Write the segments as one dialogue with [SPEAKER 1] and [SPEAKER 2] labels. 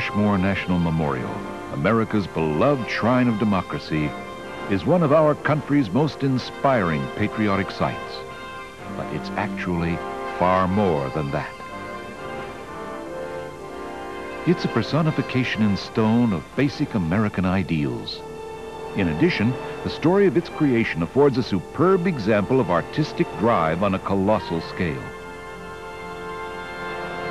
[SPEAKER 1] Rushmore National Memorial, America's beloved shrine of democracy, is one of our country's most inspiring patriotic sites. But it's actually far more than that. It's a personification in stone of basic American ideals. In addition, the story of its creation affords a superb example of artistic drive on a colossal scale.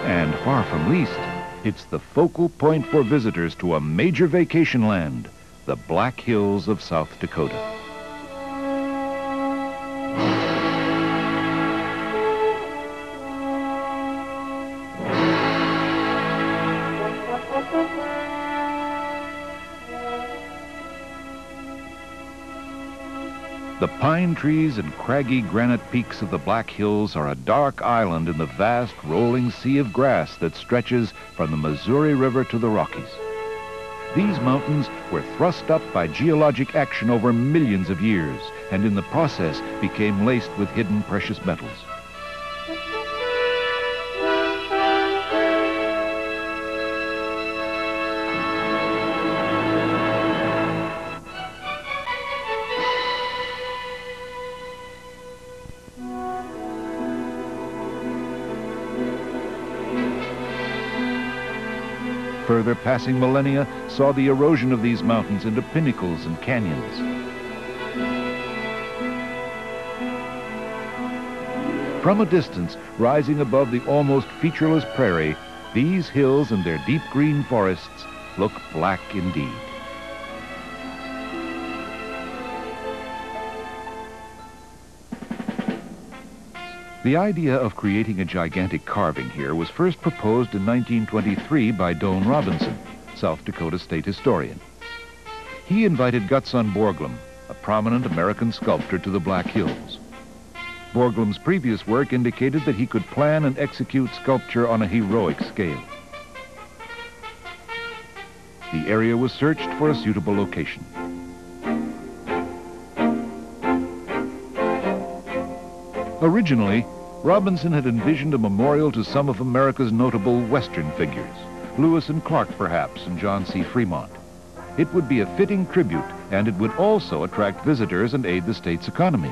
[SPEAKER 1] And far from least, it's the focal point for visitors to a major vacation land, the Black Hills of South Dakota. Pine trees and craggy granite peaks of the Black Hills are a dark island in the vast rolling sea of grass that stretches from the Missouri River to the Rockies. These mountains were thrust up by geologic action over millions of years and in the process became laced with hidden precious metals. Further passing millennia saw the erosion of these mountains into pinnacles and canyons. From a distance, rising above the almost featureless prairie, these hills and their deep green forests look black indeed. The idea of creating a gigantic carving here was first proposed in 1923 by Doane Robinson, South Dakota state historian. He invited Gutzon Borglum, a prominent American sculptor, to the Black Hills. Borglum's previous work indicated that he could plan and execute sculpture on a heroic scale. The area was searched for a suitable location. Originally, Robinson had envisioned a memorial to some of America's notable Western figures, Lewis and Clark perhaps, and John C. Fremont. It would be a fitting tribute, and it would also attract visitors and aid the state's economy.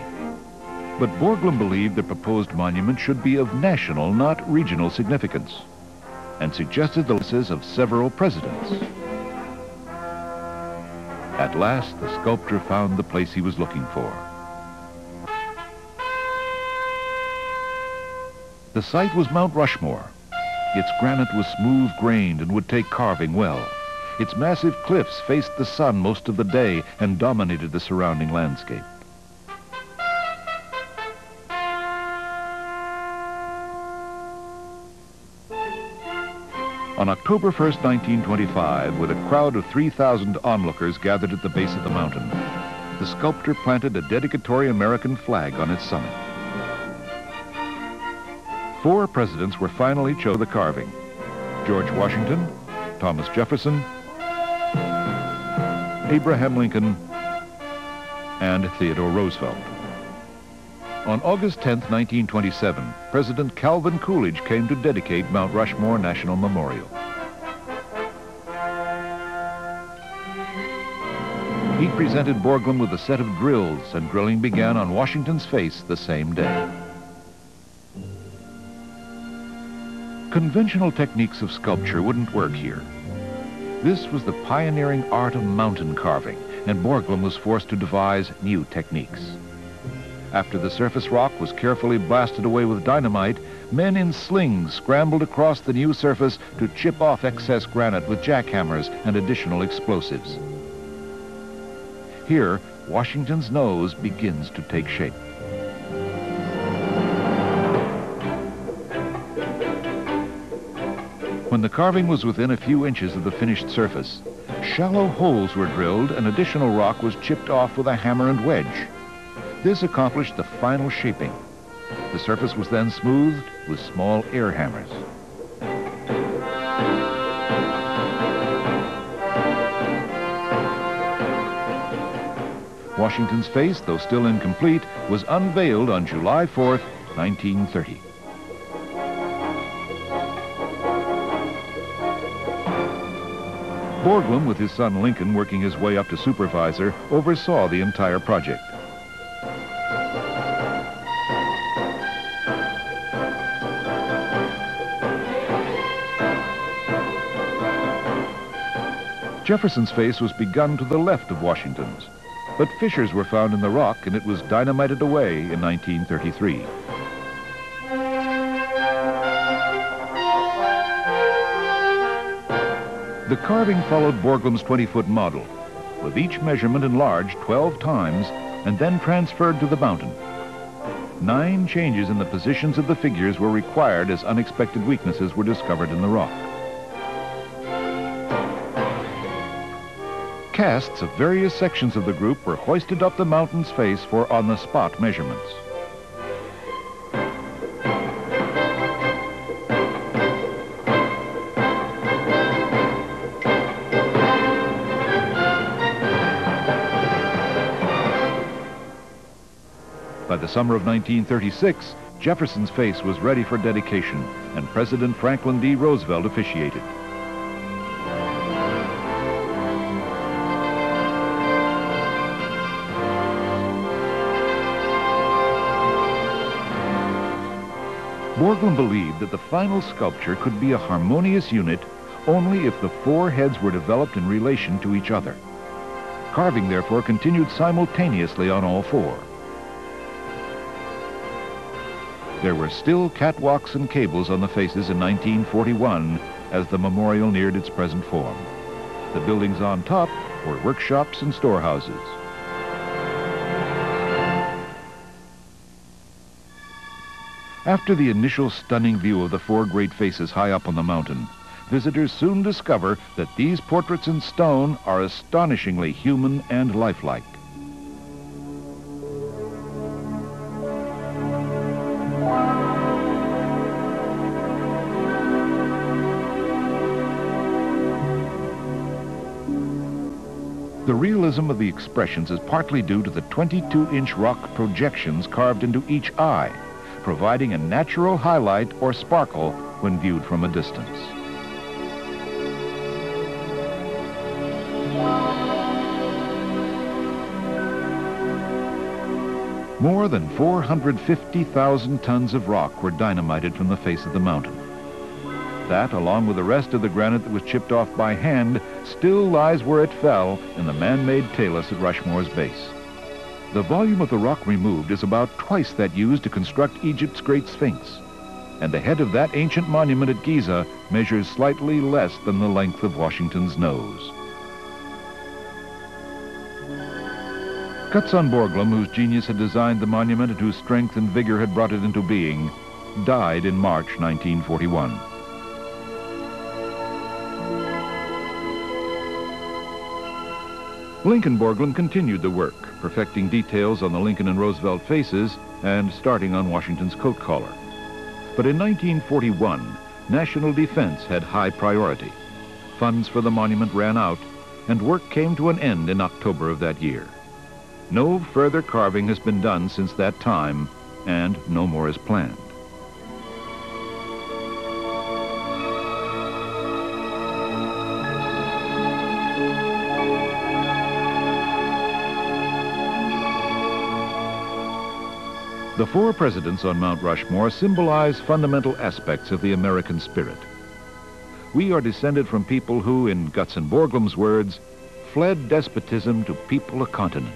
[SPEAKER 1] But Borglum believed the proposed monument should be of national, not regional significance, and suggested the lists of several presidents. At last, the sculptor found the place he was looking for. The site was Mount Rushmore. Its granite was smooth-grained and would take carving well. Its massive cliffs faced the sun most of the day and dominated the surrounding landscape. On October 1st, 1925, with a crowd of 3,000 onlookers gathered at the base of the mountain, the sculptor planted a dedicatory American flag on its summit. Four presidents were finally chosen the carving. George Washington, Thomas Jefferson, Abraham Lincoln, and Theodore Roosevelt. On August 10, 1927, President Calvin Coolidge came to dedicate Mount Rushmore National Memorial. He presented Borglum with a set of drills, and drilling began on Washington's face the same day. Conventional techniques of sculpture wouldn't work here. This was the pioneering art of mountain carving, and Borglum was forced to devise new techniques. After the surface rock was carefully blasted away with dynamite, men in slings scrambled across the new surface to chip off excess granite with jackhammers and additional explosives. Here, Washington's nose begins to take shape. When the carving was within a few inches of the finished surface, shallow holes were drilled and additional rock was chipped off with a hammer and wedge. This accomplished the final shaping. The surface was then smoothed with small air hammers. Washington's face, though still incomplete, was unveiled on July 4, 1930. Borglum, with his son Lincoln working his way up to supervisor, oversaw the entire project. Jefferson's face was begun to the left of Washington's, but fissures were found in the rock and it was dynamited away in 1933. The carving followed Borglum's 20-foot model, with each measurement enlarged 12 times and then transferred to the mountain. Nine changes in the positions of the figures were required as unexpected weaknesses were discovered in the rock. Casts of various sections of the group were hoisted up the mountain's face for on-the-spot measurements. By the summer of 1936, Jefferson's face was ready for dedication, and President Franklin D. Roosevelt officiated. Borglum believed that the final sculpture could be a harmonious unit only if the four heads were developed in relation to each other. Carving, therefore, continued simultaneously on all four. There were still catwalks and cables on the faces in 1941 as the memorial neared its present form. The buildings on top were workshops and storehouses. After the initial stunning view of the four great faces high up on the mountain, visitors soon discover that these portraits in stone are astonishingly human and lifelike. The realism of the expressions is partly due to the 22-inch rock projections carved into each eye, providing a natural highlight or sparkle when viewed from a distance. More than 450,000 tons of rock were dynamited from the face of the mountain. That, along with the rest of the granite that was chipped off by hand, still lies where it fell in the man-made talus at Rushmore's base. The volume of the rock removed is about twice that used to construct Egypt's Great Sphinx. And the head of that ancient monument at Giza measures slightly less than the length of Washington's nose. Gutzon Borglum, whose genius had designed the monument and whose strength and vigor had brought it into being, died in March 1941. Lincoln Borglum continued the work, perfecting details on the Lincoln and Roosevelt faces and starting on Washington's coat collar. But in 1941, national defense had high priority. Funds for the monument ran out, and work came to an end in October of that year. No further carving has been done since that time, and no more is planned. The four presidents on Mount Rushmore symbolize fundamental aspects of the American spirit. We are descended from people who, in Gutzon Borglum's words, fled despotism to people a continent,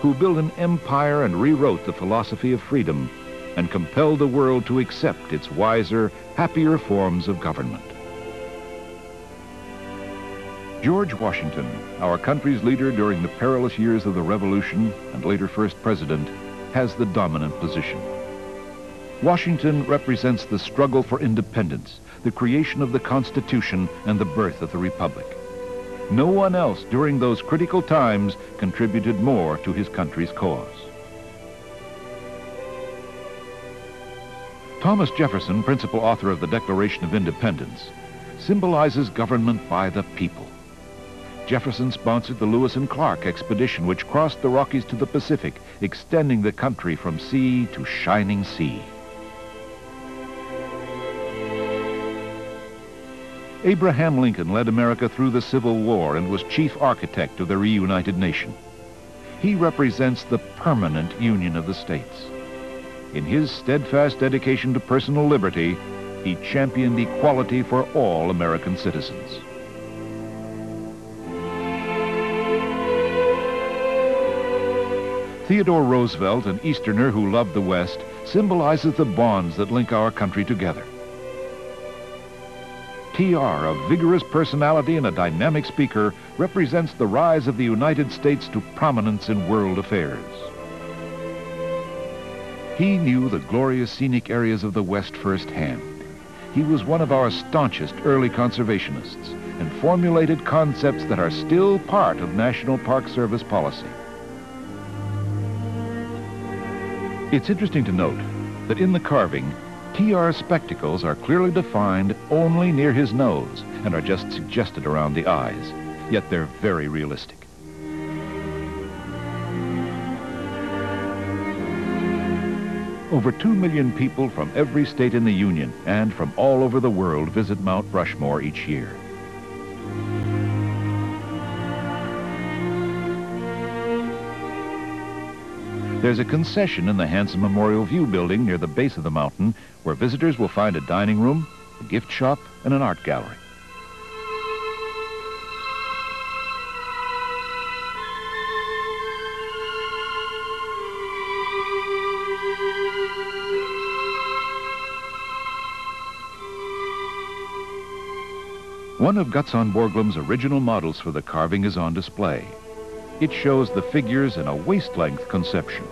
[SPEAKER 1] who built an empire and rewrote the philosophy of freedom and compelled the world to accept its wiser, happier forms of government. George Washington, our country's leader during the perilous years of the Revolution and later first president, has the dominant position. Washington represents the struggle for independence, the creation of the Constitution, and the birth of the Republic. No one else during those critical times contributed more to his country's cause. Thomas Jefferson, principal author of the Declaration of Independence, symbolizes government by the people. Jefferson sponsored the Lewis and Clark expedition, which crossed the Rockies to the Pacific, extending the country from sea to shining sea. Abraham Lincoln led America through the Civil War and was chief architect of the reunited nation. He represents the permanent union of the states. In his steadfast dedication to personal liberty, he championed equality for all American citizens. Theodore Roosevelt, an Easterner who loved the West, symbolizes the bonds that link our country together. TR, a vigorous personality and a dynamic speaker, represents the rise of the United States to prominence in world affairs. He knew the glorious scenic areas of the West firsthand. He was one of our staunchest early conservationists and formulated concepts that are still part of National Park Service policy. It's interesting to note that in the carving, TR's spectacles are clearly defined only near his nose and are just suggested around the eyes, yet they're very realistic. Over 2 million people from every state in the Union and from all over the world visit Mount Rushmore each year. There's a concession in the handsome Memorial View building near the base of the mountain where visitors will find a dining room, a gift shop, and an art gallery. One of Gutzon Borglum's original models for the carving is on display. It shows the figures in a waist-length conception.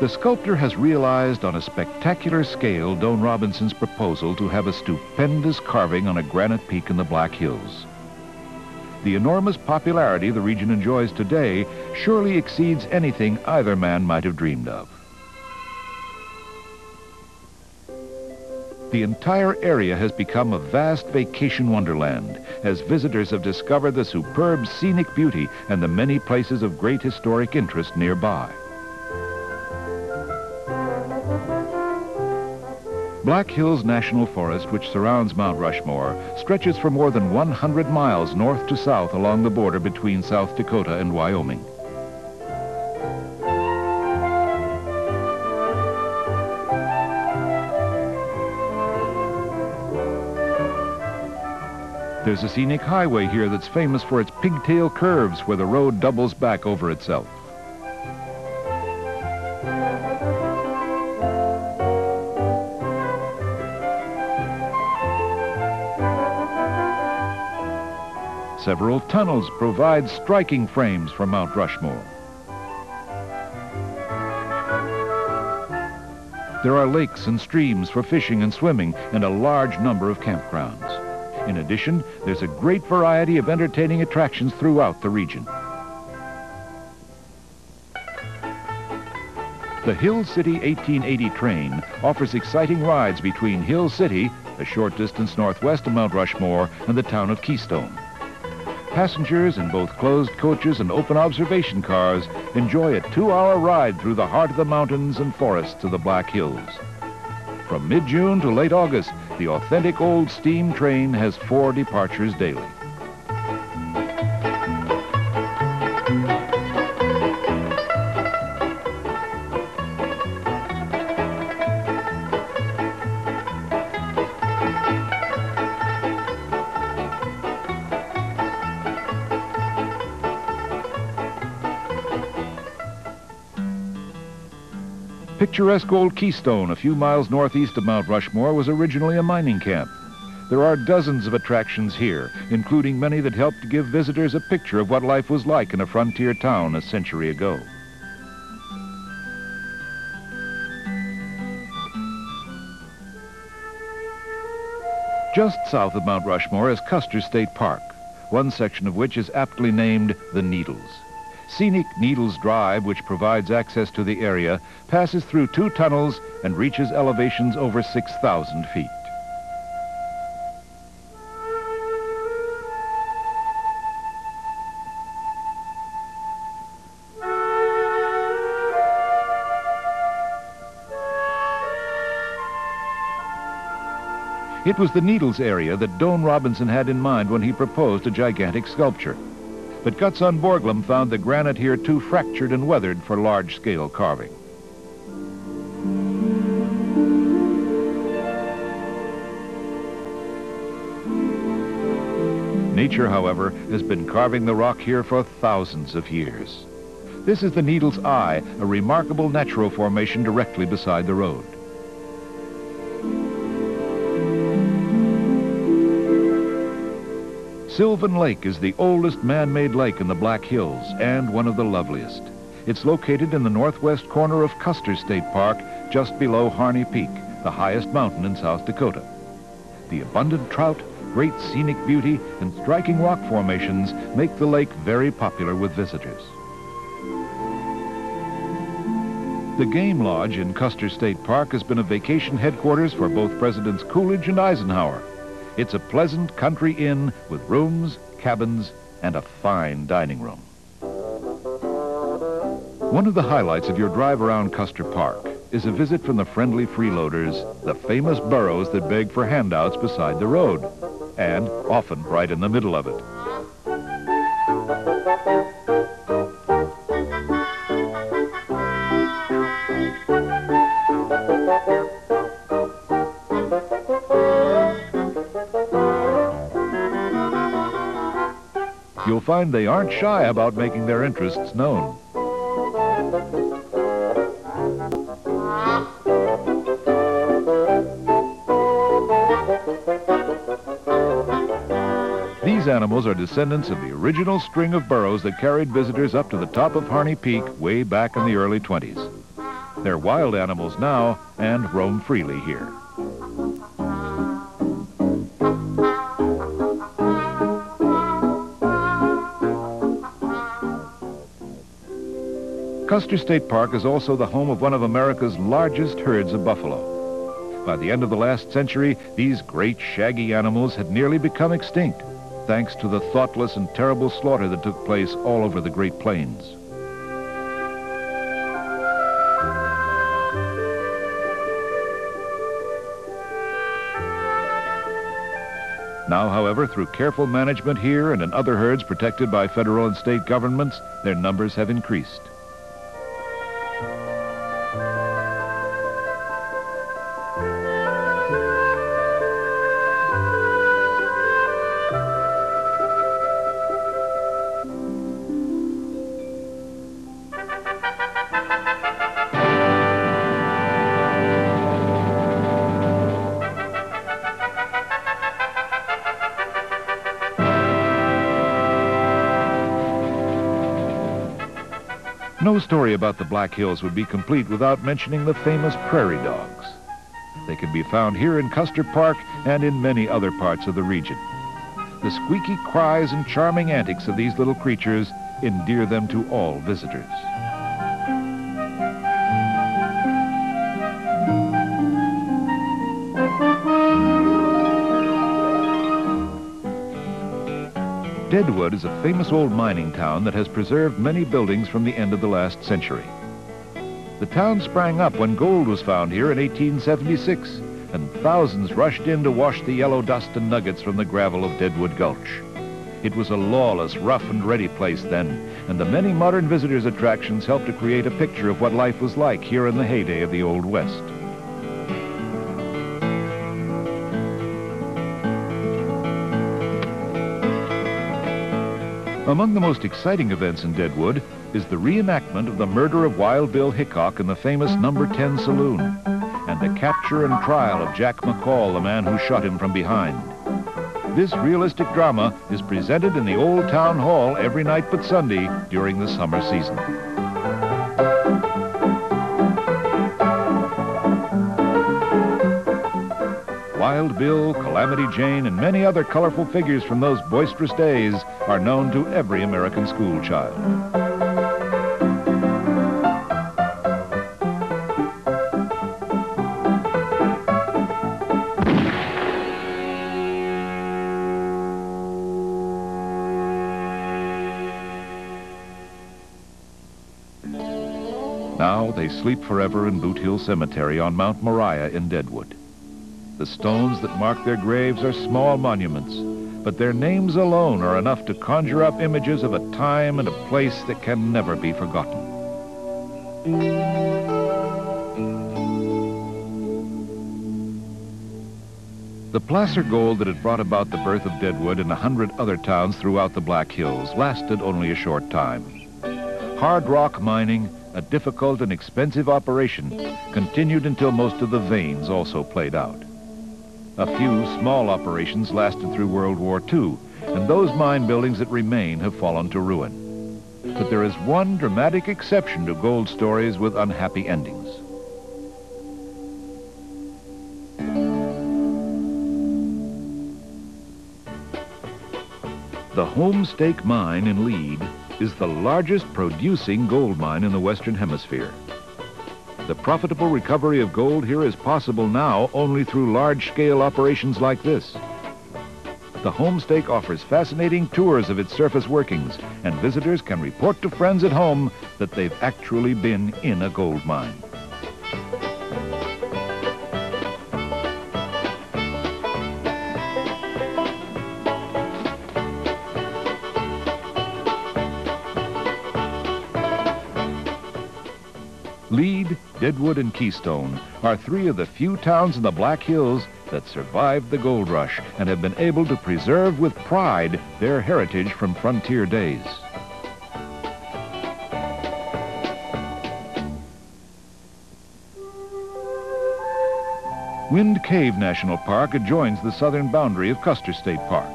[SPEAKER 1] The sculptor has realized on a spectacular scale Doane Robinson's proposal to have a stupendous carving on a granite peak in the Black Hills. The enormous popularity the region enjoys today surely exceeds anything either man might have dreamed of. The entire area has become a vast vacation wonderland as visitors have discovered the superb scenic beauty and the many places of great historic interest nearby. Black Hills National Forest, which surrounds Mount Rushmore, stretches for more than 100 miles north to south along the border between South Dakota and Wyoming. There's a scenic highway here that's famous for its pigtail curves where the road doubles back over itself. Several tunnels provide striking frames for Mount Rushmore. There are lakes and streams for fishing and swimming and a large number of campgrounds. In addition, there's a great variety of entertaining attractions throughout the region. The Hill City 1880 train offers exciting rides between Hill City, a short distance northwest of Mount Rushmore, and the town of Keystone. Passengers in both closed coaches and open observation cars enjoy a two-hour ride through the heart of the mountains and forests of the Black Hills. From mid-June to late August, the authentic old steam train has four departures daily. Picturesque old Keystone, a few miles northeast of Mount Rushmore, was originally a mining camp. There are dozens of attractions here, including many that help to give visitors a picture of what life was like in a frontier town a century ago. Just south of Mount Rushmore is Custer State Park, one section of which is aptly named the Needles. Scenic Needles Drive, which provides access to the area, passes through two tunnels and reaches elevations over 6,000 feet. It was the Needles area that Doane Robinson had in mind when he proposed a gigantic sculpture. But Gutzon Borglum found the granite here too fractured and weathered for large-scale carving. Nature, however, has been carving the rock here for thousands of years. This is the Needle's Eye, a remarkable natural formation directly beside the road. Sylvan Lake is the oldest man-made lake in the Black Hills and one of the loveliest. It's located in the northwest corner of Custer State Park, just below Harney Peak, the highest mountain in South Dakota. The abundant trout, great scenic beauty, and striking rock formations make the lake very popular with visitors. The Game Lodge in Custer State Park has been a vacation headquarters for both Presidents Coolidge and Eisenhower. It's a pleasant country inn with rooms, cabins, and a fine dining room. One of the highlights of your drive around Custer Park is a visit from the friendly freeloaders, the famous burros that beg for handouts beside the road, and often right in the middle of it. You'll find they aren't shy about making their interests known. These animals are descendants of the original string of burros that carried visitors up to the top of Harney Peak way back in the early 20s. They're wild animals now and roam freely here. Custer State Park is also the home of one of America's largest herds of buffalo. By the end of the last century, these great shaggy animals had nearly become extinct, thanks to the thoughtless and terrible slaughter that took place all over the Great Plains. Now, however, through careful management here and in other herds protected by federal and state governments, their numbers have increased. Story about the Black Hills would be complete without mentioning the famous prairie dogs. They can be found here in Custer Park and in many other parts of the region. The squeaky cries and charming antics of these little creatures endear them to all visitors. Deadwood is a famous old mining town that has preserved many buildings from the end of the last century. The town sprang up when gold was found here in 1876, and thousands rushed in to wash the yellow dust and nuggets from the gravel of Deadwood Gulch. It was a lawless, rough and ready place then, and the many modern visitors' attractions helped to create a picture of what life was like here in the heyday of the Old West. Among the most exciting events in Deadwood is the reenactment of the murder of Wild Bill Hickok in the famous Number 10 Saloon, and the capture and trial of Jack McCall, the man who shot him from behind. This realistic drama is presented in the Old Town Hall every night but Sunday during the summer season. Wild Bill, Calamity Jane, and many other colorful figures from those boisterous days are known to every American schoolchild. Now they sleep forever in Boot Hill Cemetery on Mount Moriah in Deadwood. The stones that mark their graves are small monuments, but their names alone are enough to conjure up images of a time and a place that can never be forgotten. The placer gold that had brought about the birth of Deadwood and a hundred other towns throughout the Black Hills lasted only a short time. Hard rock mining, a difficult and expensive operation, continued until most of the veins also played out. A few small operations lasted through World War II, and those mine buildings that remain have fallen to ruin. But there is one dramatic exception to gold stories with unhappy endings. The Homestake Mine in Lead is the largest producing gold mine in the Western Hemisphere. The profitable recovery of gold here is possible now only through large-scale operations like this. The Homestake offers fascinating tours of its surface workings, and visitors can report to friends at home that they've actually been in a gold mine. Lead, Deadwood, and Keystone are three of the few towns in the Black Hills that survived the gold rush and have been able to preserve with pride their heritage from frontier days. Wind Cave National Park adjoins the southern boundary of Custer State Park.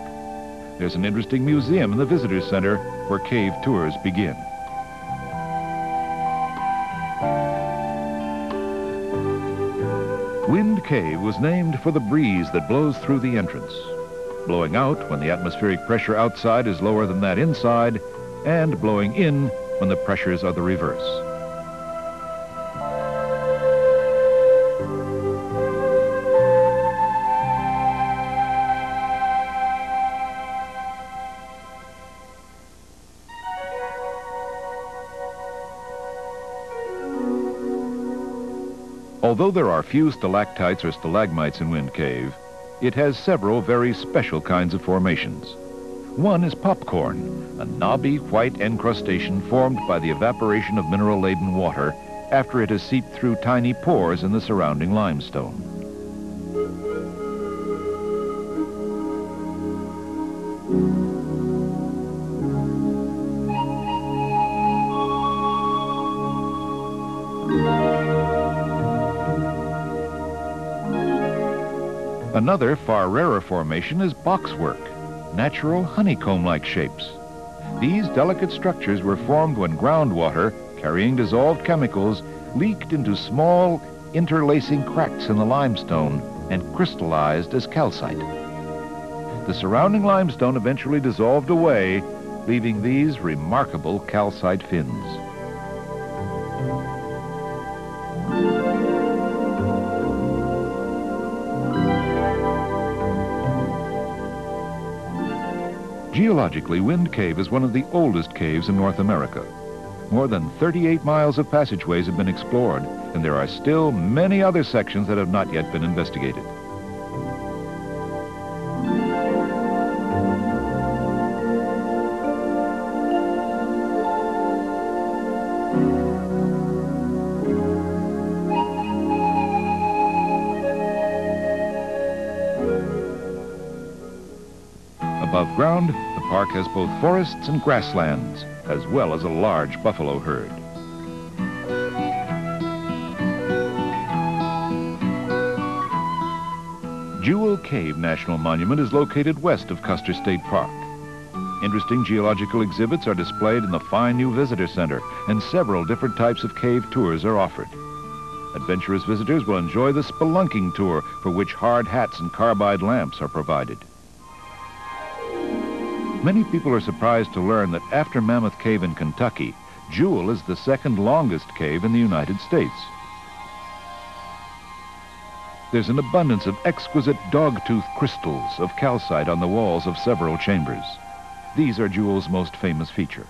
[SPEAKER 1] There's an interesting museum in the visitor Center where cave tours begin. Cave was named for the breeze that blows through the entrance, blowing out when the atmospheric pressure outside is lower than that inside, and blowing in when the pressures are the reverse. Although there are few stalactites or stalagmites in Wind Cave, it has several very special kinds of formations. One is popcorn, a knobby white encrustation formed by the evaporation of mineral-laden water after it has seeped through tiny pores in the surrounding limestone. Another far rarer formation is boxwork, natural honeycomb-like shapes. These delicate structures were formed when groundwater, carrying dissolved chemicals, leaked into small interlacing cracks in the limestone and crystallized as calcite. The surrounding limestone eventually dissolved away, leaving these remarkable calcite fins. Geologically, Wind Cave is one of the oldest caves in North America. More than 38 miles of passageways have been explored, and there are still many other sections that have not yet been investigated. Above ground, the park has both forests and grasslands, as well as a large buffalo herd. Jewel Cave National Monument is located west of Custer State Park. Interesting geological exhibits are displayed in the fine new visitor center, and several different types of cave tours are offered. Adventurous visitors will enjoy the spelunking tour, for which hard hats and carbide lamps are provided. Many people are surprised to learn that after Mammoth Cave in Kentucky, Jewel is the second longest cave in the United States. There's an abundance of exquisite dog-tooth crystals of calcite on the walls of several chambers. These are Jewel's most famous feature.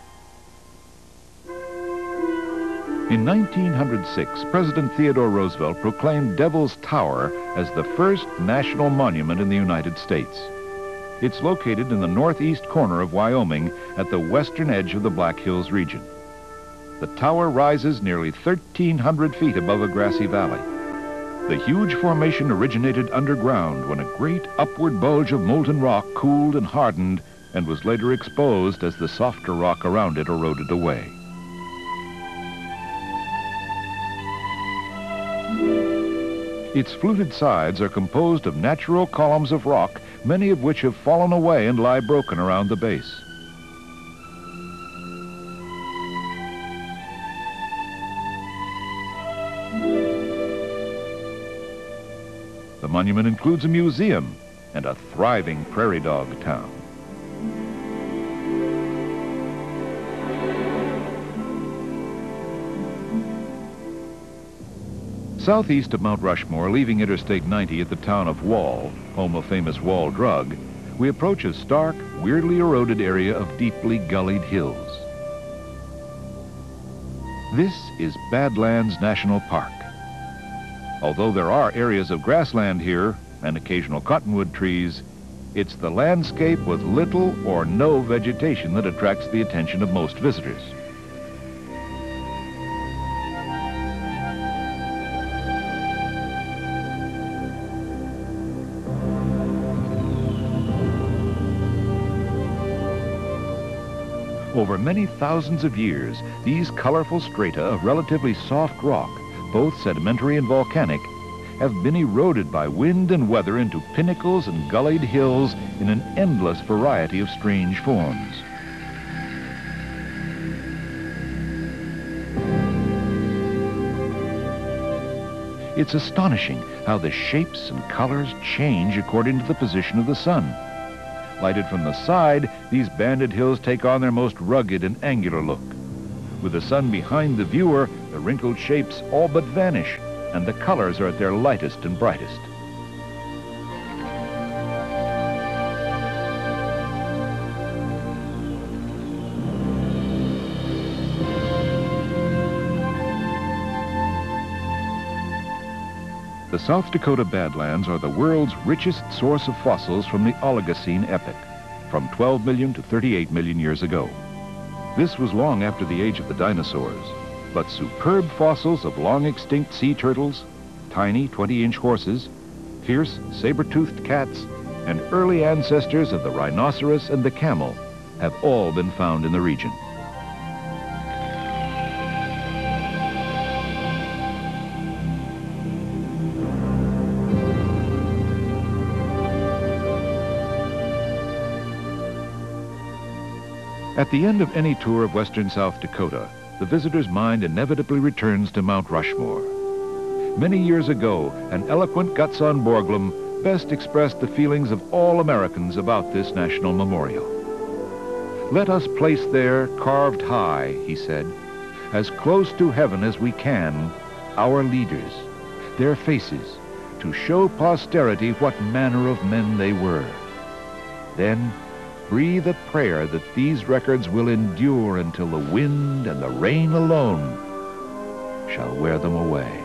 [SPEAKER 1] In 1906, President Theodore Roosevelt proclaimed Devil's Tower as the first national monument in the United States. It's located in the northeast corner of Wyoming at the western edge of the Black Hills region. The tower rises nearly 1,300 feet above a grassy valley. The huge formation originated underground when a great upward bulge of molten rock cooled and hardened and was later exposed as the softer rock around it eroded away. Its fluted sides are composed of natural columns of rock, many of which have fallen away and lie broken around the base. The monument includes a museum and a thriving prairie dog town. Southeast of Mount Rushmore, leaving Interstate 90 at the town of Wall, home of famous Wall Drug, we approach a stark, weirdly eroded area of deeply gullied hills. This is Badlands National Park. Although there are areas of grassland here and occasional cottonwood trees, it's the landscape with little or no vegetation that attracts the attention of most visitors. Over many thousands of years, these colorful strata of relatively soft rock both sedimentary and volcanic, have been eroded by wind and weather into pinnacles and gullied hills in an endless variety of strange forms. It's astonishing how the shapes and colors change according to the position of the sun. Lighted from the side, these banded hills take on their most rugged and angular look. With the sun behind the viewer, the wrinkled shapes all but vanish, and the colors are at their lightest and brightest. The South Dakota Badlands are the world's richest source of fossils from the Oligocene epoch, from 12 million to 38 million years ago. This was long after the age of the dinosaurs, but superb fossils of long-extinct sea turtles, tiny 20-inch horses, fierce saber-toothed cats, and early ancestors of the rhinoceros and the camel have all been found in the region. At the end of any tour of western South Dakota, the visitor's mind inevitably returns to Mount Rushmore. Many years ago, an eloquent Gutzon Borglum best expressed the feelings of all Americans about this national memorial. Let us place there, carved high, he said, as close to heaven as we can, our leaders, their faces, to show posterity what manner of men they were. Then breathe a prayer that these records will endure until the wind and the rain alone shall wear them away.